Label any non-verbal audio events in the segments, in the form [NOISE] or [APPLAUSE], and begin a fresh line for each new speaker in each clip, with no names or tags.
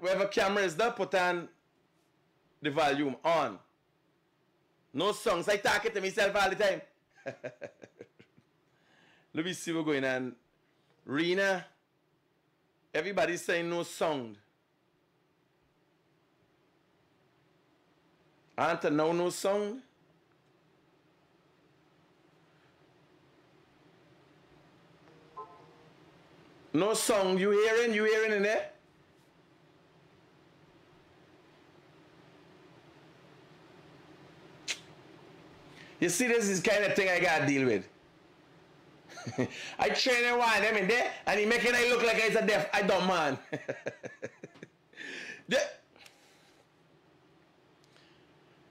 Wherever camera is there, put on the volume on. No songs. I talk it to myself all the time. [LAUGHS] Let me see what's going on. Rena, everybody's saying no sound. Anta, no, no sound? No sound. You hearing? You hearing in there? You see, this is kind of thing I gotta deal with. [LAUGHS] I train and one them in there, and he making I look like he's a deaf, I dumb man. [LAUGHS]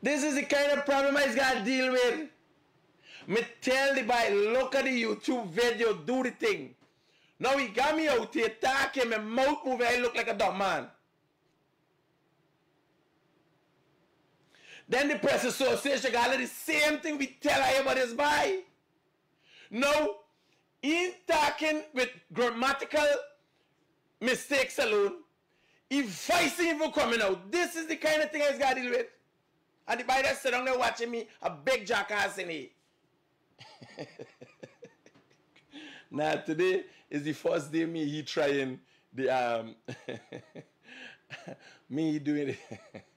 this is the kind of problem I gotta deal with. Me tell the boy, look at the YouTube video, do the thing. Now he got me out here talking, my mouth moving, I look like a dumb man. Then the press association got the same thing we tell everybody is by. No, in talking with grammatical mistakes alone, if voice even coming out, this is the kind of thing I got to deal with. And the Bible sit down there watching me, a big jackass in it. [LAUGHS] now today is the first day me he trying the um [LAUGHS] me doing it. [LAUGHS]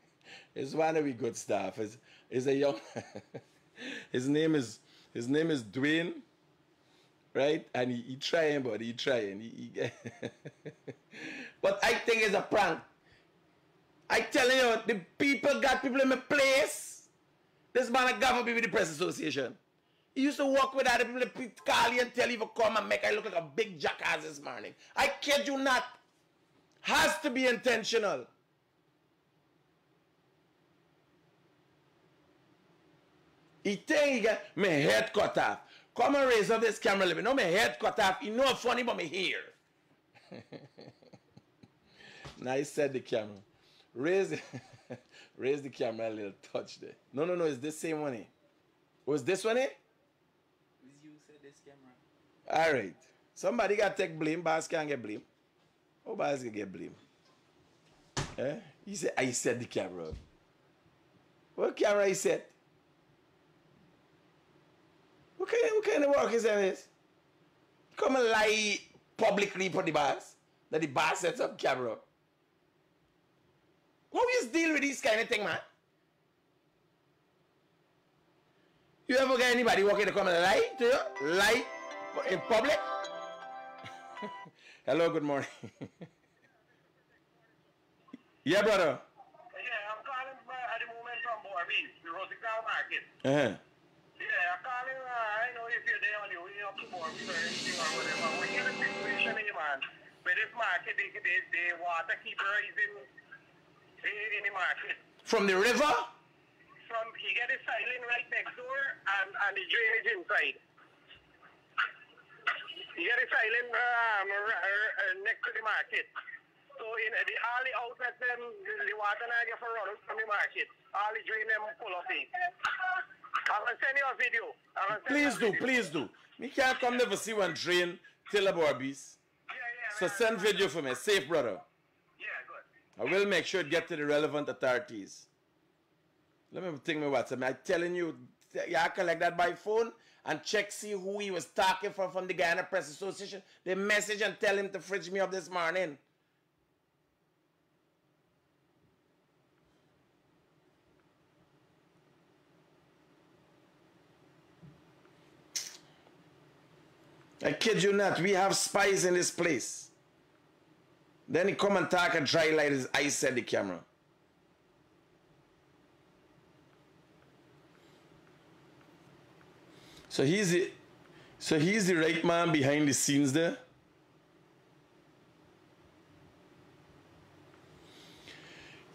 it's one of the good stuff. It's, it's a young [LAUGHS] his name is his name is Dwayne right? And he, he trying, but he trying. He, he [LAUGHS] but I think it's a prank. I telling you, the people got people in my place. This man a government with the press association. He used to work with other people, call you and tell you to come and make I look like a big jackass this morning. I kid you not. Has to be intentional. He think he got my head cut off. Come and raise up this camera Let me know my head cut off. You know funny but me [LAUGHS] now he said the camera. Raise [LAUGHS] raise the camera a little touch there. No, no, no, it's this same one here. Was this one here?
It's you said this camera.
Alright. Somebody got to take blame. Boss can't get blame. Oh, boss can get blame. Eh? He said, I said the camera. What camera he said? What kind, what kind of work is this? Come and lie publicly for the boss. That the boss sets up camera. How you deal with this kind of thing, man? You ever get anybody walking to come and lie to you? Lie in public? [LAUGHS] Hello, good morning. [LAUGHS] yeah, brother.
Yeah, I'm calling uh, at the moment from Borby, the Rosical Market.
Uh-huh.
This market, they, they, they water keep rising in, in the market.
From the river?
From, you get the silent right next door and, and the drainage inside. You get the silent um, next to the market. So in the all the outlets them the, the water now get for run out from the market. All the drain them full of it. I'm gonna send you a video. I'm gonna send
Please do,
video.
please do. Me can't come never see one drain till about beast. So send video for me. Safe, brother.
Yeah, good.
I will make sure it get to the relevant authorities. Let me think me WhatsApp. I'm telling you, you collect that by phone and check see who he was talking for from the Guyana Press Association. They message and tell him to fridge me up this morning. I kid you not, we have spies in this place. Then he come and talk and try light his eyes at the camera. So he's the so he's the right man behind the scenes there.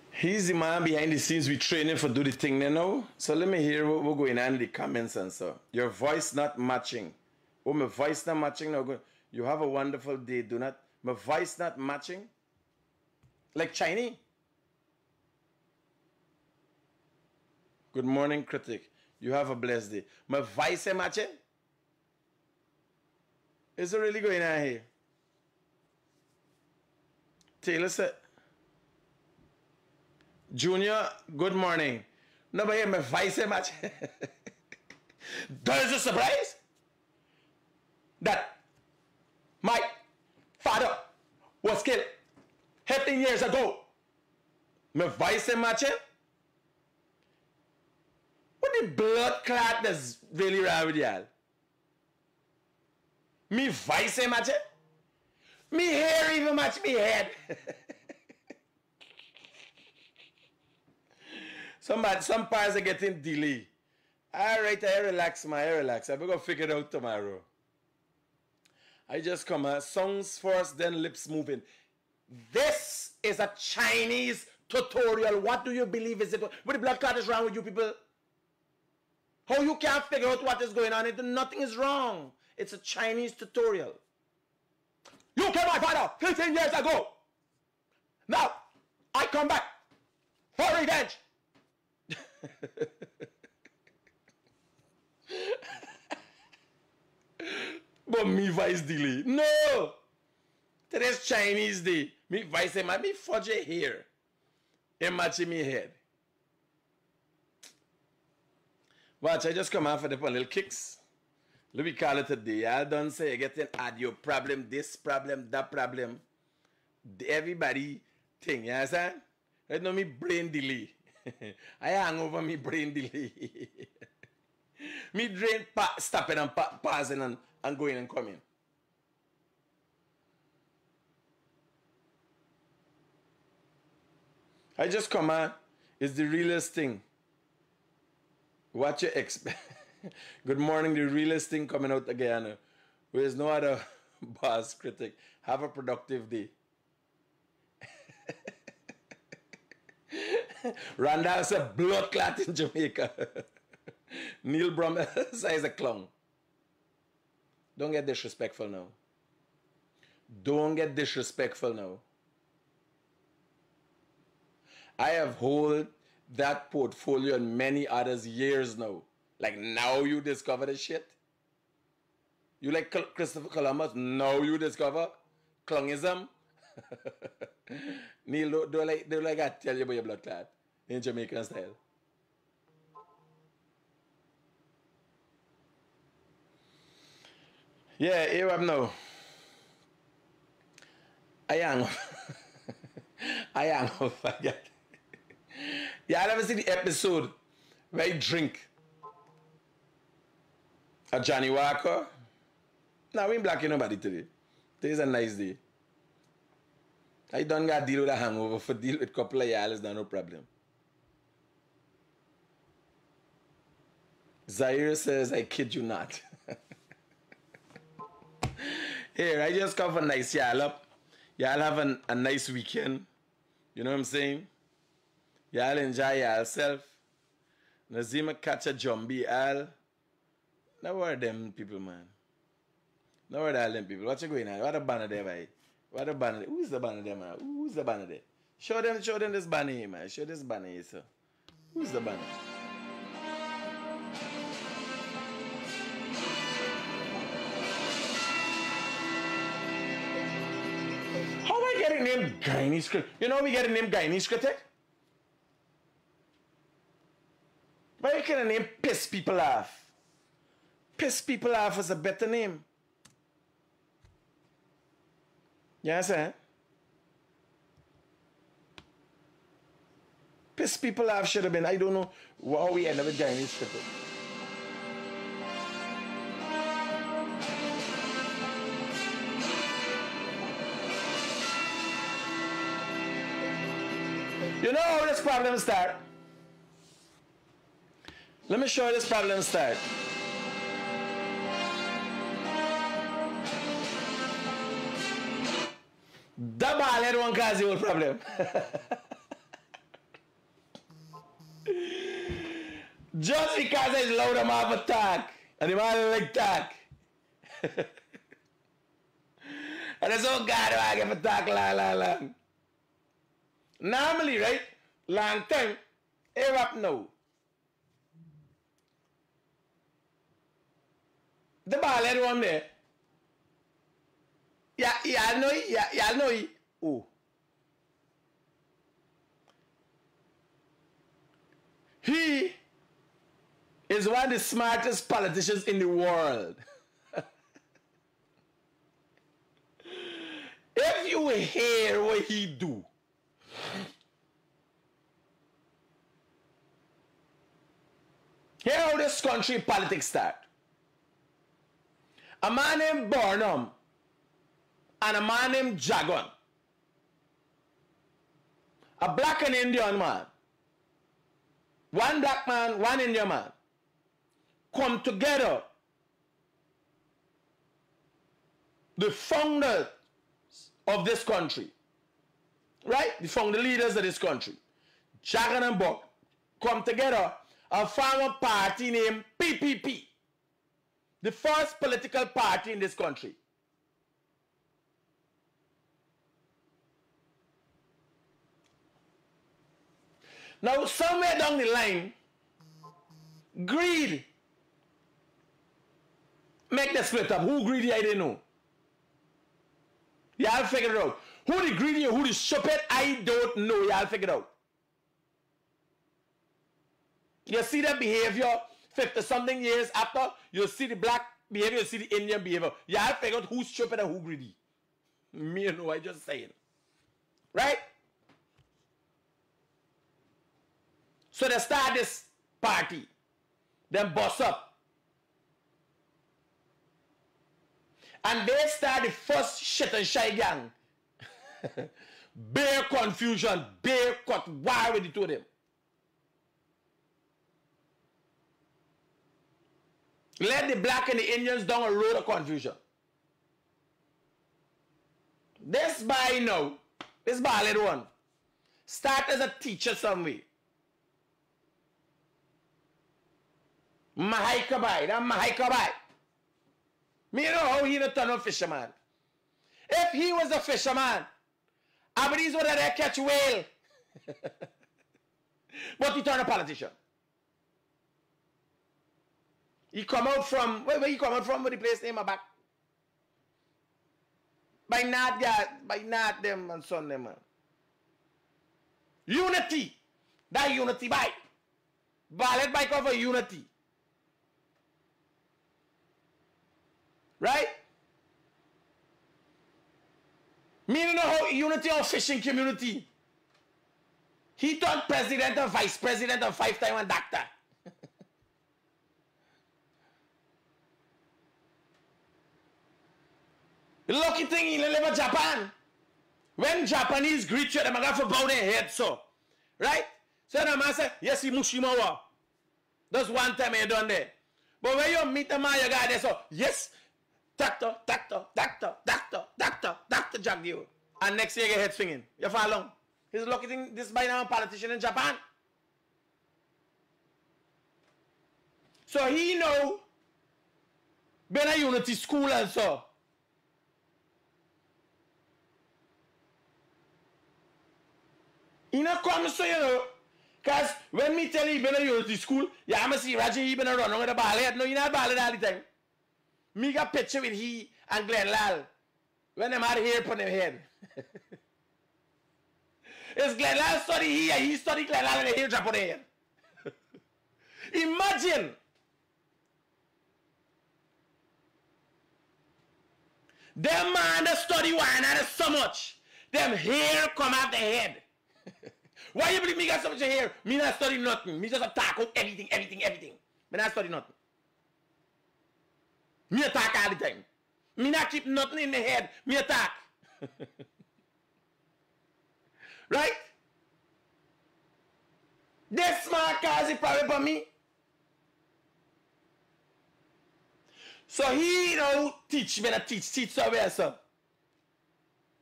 He's the man behind the scenes we training for do the thing there now. So let me hear what we're going on in the comments and so. Your voice not matching. Oh, my voice not matching now. You have a wonderful day. Do not my voice not matching. Like Chinese. Good morning, critic. You have a blessed day. My voice ain't matching? Is it really going on here? Taylor said, Junior, good morning. No, but here, my vice match. [LAUGHS] that is a surprise that my father was killed 15 years ago. My vice match. What the blood clot that's really wrong with y'all? Me vice match. Me hair even match me head. [LAUGHS] Somebody, some parts are getting delay. All right, I relax, my I relax. I'm gonna figure it out tomorrow. I just come uh, songs first, then lips moving. This is a Chinese tutorial. What do you believe is it? What the blood clot is wrong with you people? How you can't figure out what is going on? It, nothing is wrong. It's a Chinese tutorial. You killed my father 15 years ago. Now, I come back for revenge. [LAUGHS] but me vice delay. No! Today's Chinese day. Me vice say, me fudge here. And match me head. Watch, I just come out for the little kicks. Let me call it a day. I don't say you get an audio problem, this problem, that problem. Everybody thing, you understand? Right now me brain delay. [LAUGHS] I hang over me brain delay. [LAUGHS] me brain pa- stopping and pa- pausing and, and going and coming. I just come on. It's the realest thing. What you expect? [LAUGHS] Good morning, the realest thing coming out again. There's no other [LAUGHS] boss critic. Have a productive day. [LAUGHS] Randall a blood clot in Jamaica. Neil Brum says a clown. Don't get disrespectful now. Don't get disrespectful now. I have hold that portfolio and many others years now. Like now you discover the shit. You like Christopher Columbus? Now you discover Clungism. [LAUGHS] Neil, do, do, like, do like I tell you about your blood clot in Jamaican style? Yeah, here I'm now. I am. [LAUGHS] I am. [LAUGHS] Yeah, I never see the episode where I drink a Johnny Walker. Now we ain't blocking nobody today. Today's a nice day. I don't got deal with a hangover for deal with couple of y'all is no problem. Zaire says, I kid you not. [LAUGHS] Here, I just come for nice y'all up. Y'all have an, a nice weekend. You know what I'm saying? Y'all enjoy yourself. Nazima catch a jumbie all. Now where them people, man? Now where all them people? What you going on? What a banner there, boy? What a banner? Who's the banner there, man? Who's the banner there? Show them, show them this banner here, man. Show this banner here, sir. Who's the banner? Name Guyanese? You know we get a name Guyanese? Why you can a name piss people off? Piss people off is a better name. You understand? Eh? Piss people off should have been, I don't know how we ended up with Guyanese. You know how this problem start? Let me show you this problem start. That ball head won't cause you a problem. [LAUGHS] Just because I load him off attack. And the man like talk. [LAUGHS] and it's all God I give a talk long, long, long. Normally, right? Long time. Eh, Here up now. The ball head one there. Yeah, yeah, know it. Yeah, yeah, know it. Oh. He is one of the smartest politicians in the world. [LAUGHS] if you hear what he do, Here how this country politics start. A man named Burnham and a man named Jagan. A black and Indian man. One black man, one Indian man. Come together. The founders of this country. Right? From the leaders of this country. Jagan and Buck come together and form a party named PPP. The first political party in this country. Now, somewhere down the line, greed make the split up. Who greedy, I didn't know. Y'all figure it out. Who the greedy and who the stupid, I don't know. Y'all figure it out. You see that behavior 50 something years after, you see the black behavior, you see the Indian behavior. Y'all figure out who's stupid and who greedy. Me, you know, I just saying. Right? So they start this party. Then boss up. And they start the first shit and shy gang. [LAUGHS] bare confusion, bare cut Why the two of them. Let the black and the Indians down a road of confusion. This boy now, this ballad one, start as a teacher somewhere. Mahaikabai, that Mahaikabai. Me know how he not turn a fisherman. If he was a fisherman, Aberdeen's would have catch whale. but he turned a politician. He come out from, where, where he come out from, where the place name back? By not that, by not them and son them man. Unity. That unity by. Ballot by cover unity. Right? Me don't know how unity of fishing community. He turned president and vice president and five time and doctor. [LAUGHS] Lucky thing he live in Japan. When Japanese greet you, they might have bow their head so. Right? So the man say, yes, Mushimawa. That's one time he done there. But when you meet the man, you got there, so, yes, doctor, doctor, doctor, doctor, doctor, doctor Jagdeo. And next year you head swinging. You follow? He's lucky thing, this by now politician in Japan. So he know, been a unity school and so. He not come so you know. Cause when me tell you he been a unity school, you have to see Roger he been a run with a ball head. No, you not ball all the time. Me got picture with he and Glenn Lal. When them had hair upon them head. [LAUGHS] Is Glenn Lal study here, he study Glenn Lal and the hair drop on. Imagine. Them man that study wine and so much. Them hair come out the head. [LAUGHS] Why you believe me got so much hair? Me not study nothing. Me just attack out everything, everything, everything. Me not study nothing. Me attack all the time. Me not keep nothing in the head. Me attack. [LAUGHS] right? This smart cause is probably for me. So he know teach me to teach, teach somewhere, so.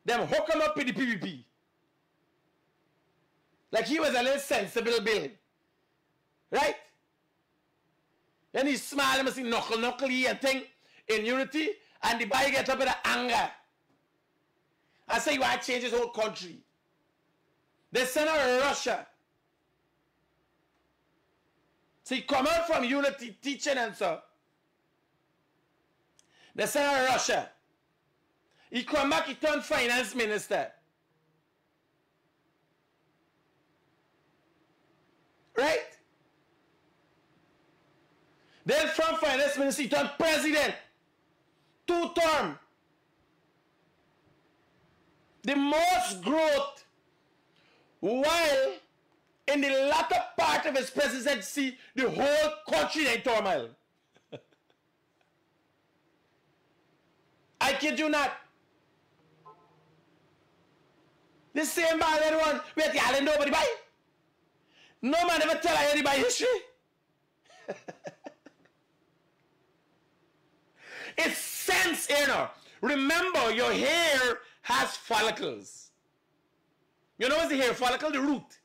Them hook him up with the PPP. Like he was a little sensible bill. Right? Then he smile and see knuckle knuckle and thing in unity and the boy get up with anger. I say you want to change his whole country. They send out Russia. See, come out from unity teaching and so. They send out Russia. He come back, he turned finance minister. Right? Then from finance minister, he turned president. Two term. The most growth while in the latter part of his presidency, the whole country in turmoil. I kid you not. The same bad one, wait, y'all nobody buy. No man ever tell anybody history. [LAUGHS] it's sense, you know. Remember, your hair has follicles. You know what's the hair follicle? The root.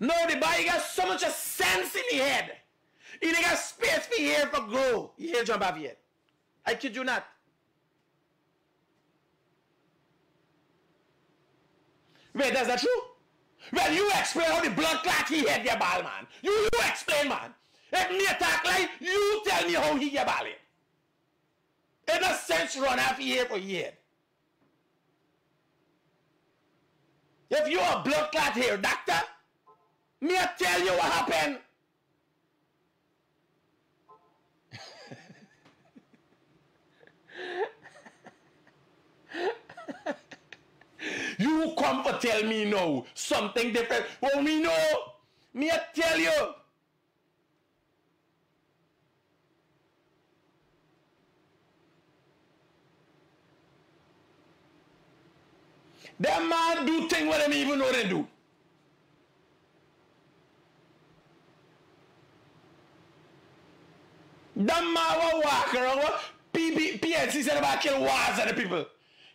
No, the body got so much sense in the head. He got space for hair for grow. He hair jump here. I kid you not. Wait, that's that true? Well, you explain how the blood clot he had your ball, man. You, you explain, man. If me attack like, you tell me how he get ball it. Does sense run after here for year. If you a blood clot here, doctor, me I tell you what happened. [LAUGHS] you come for tell me no something different. Well, me know. Me I tell you. Them man do thing what them even know they do. Them man will walk around. What? PB, PNC said about kill wars of the people.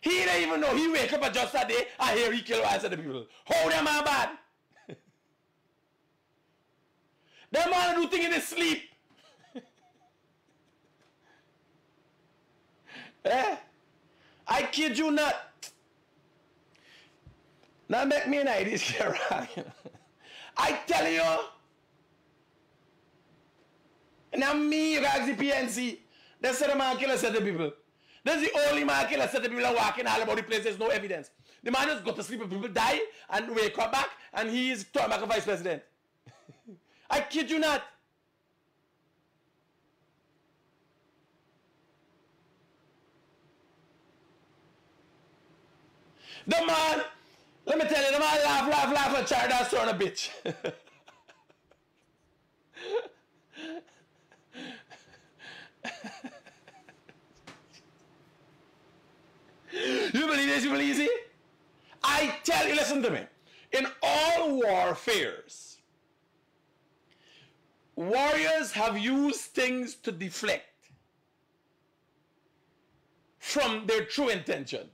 He didn't even know. He wake up just a day and hear he kill wars of the people. How them man bad? [LAUGHS] them man do thing in his sleep. [LAUGHS] eh? I kid you not. Now make me an idea here, I tell you, now me, you guys, the PNC, they said the man killer said the people. That's the only man killer the people are walking all about the place, there's no evidence. The man just got to sleep and people die and wake up back and he is a vice president. I kid you not. The man let me tell you, the man laugh, laugh, laugh and try that son of a bitch. you believe this? You believe it? I tell you, listen to me. In all warfares, warriors have used things to deflect from their true intention.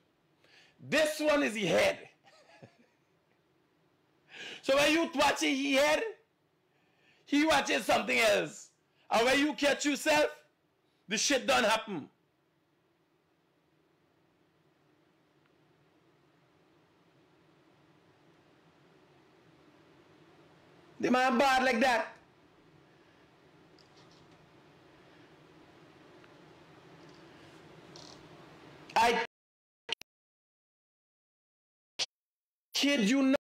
This one is the head. So when you watch it here, he watches something else. And when you catch yourself, the shit don't happen. The man bad like that. I kid you not.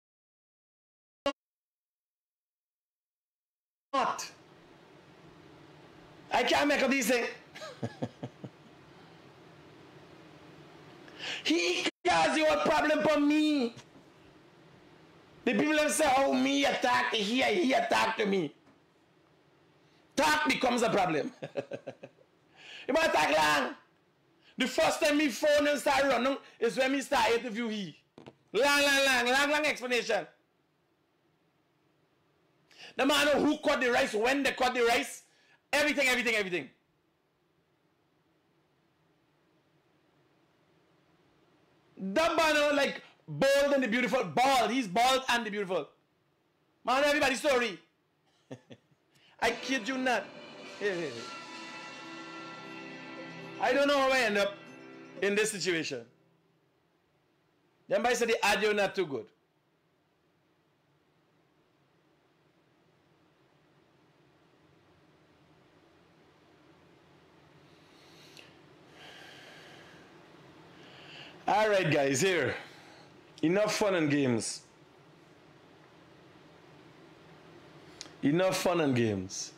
Not. I can't make up these things. he cause you a problem for me. The people have said, oh, me attack here, he attack to me. Talk becomes a problem. [LAUGHS] you might attack long. The first time me phone and start running is when me start interview he. Long, long, long, long, long explanation. The man who cut the rice, when they cut the rice, everything, everything, everything. The man like bald and the beautiful, bald. He's bald and the beautiful. Man, everybody sorry. [LAUGHS] I kid you not. I don't know how I end up in this situation. Somebody said the audio not too good. All right, guys, here. Enough fun and games. Enough fun and games.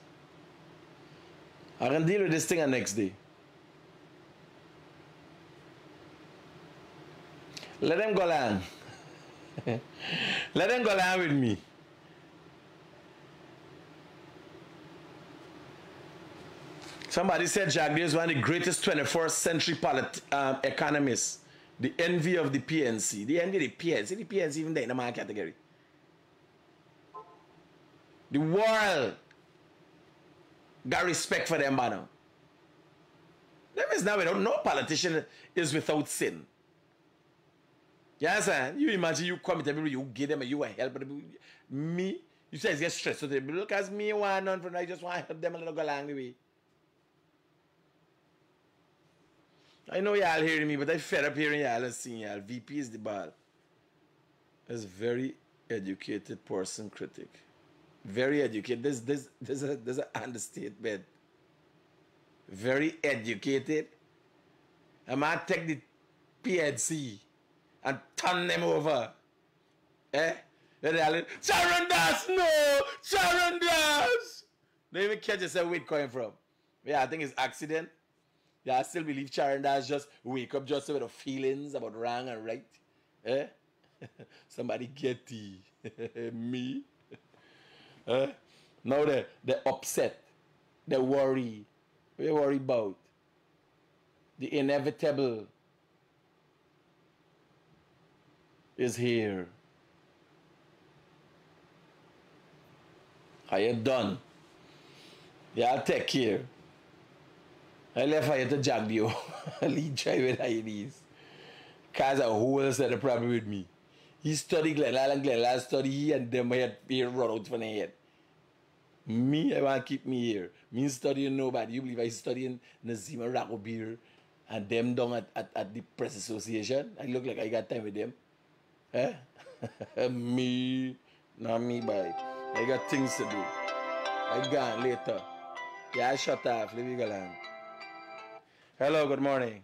I can deal with this thing the next day. Let them go along. [LAUGHS] Let them go along with me. Somebody said Jagdeo is one of the greatest 21st century polit- um, economists. The envy of the PNC. The envy of the PNC. The PNC even there in the man category. The world got respect for them, man. Them is now without no politician is without sin. You understand? You imagine you come to people, you give them, and you help them. Me, you say it's get stressed. So they look as me want none from I just want to help them a little go along the way. I know y'all hearing me, but I fed up hearing y'all and seeing y'all. VP is the ball. Is a very educated person critic. Very educated. This There's there's there's a there's an understatement. Very educated. I might take the PNC and turn them over. Eh? Then they're like, Sharon Das, no! Sharon Das! Don't even catch yourself where it coming from. Yeah, I think it's accident. Yeah, I still believe Sharon just wake up just with the feelings about wrong and right. Eh? [LAUGHS] Somebody get the [LAUGHS] me. Eh? Now they they upset. They worry. You worry about? The inevitable is here. Are you done? Yeah, I take care. I left her to Jagdeo. [LAUGHS] Lead it is. Cause a whole set of problem with me. He studied Glenn and Glenn study he and them had fear run out from the head. Me, I want to keep me here. Me studying nobody. You believe I studying Nazima Raghubir and them down at, at, at the press association? I look like I got time with them. Eh? [LAUGHS] me, not me, boy. I got things to do. I gone later. Yeah, I shut off. Leave you alone. Hello, good morning.